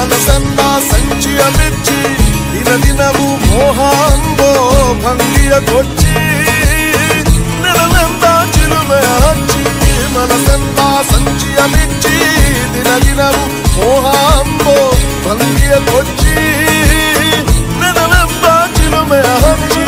ಮನಸನ್ನ ಸಂಚಿಯಲಿಚ್ಚಿ ದಿನ ದಿನವೂ ಮೋಹಾಂಬೋ ಭಂಗಿಯಗೊಚ್ಚಿ ನೆರಳೆಂದ ಚಿಲುಮೆ ಹಚ್ಚಿ ಮನಸನ್ನ ಸಂಚಿಯಲಿಚ್ಚಿ ದಿನ ದಿನವೂ ಮೋಹಾಂಬೋ ಭಂಗಿಯಗೊಚ್ಚಿ ನೆರಳೆಂದ ಚಿಲುಮೆ ಹಚ್ಚಿ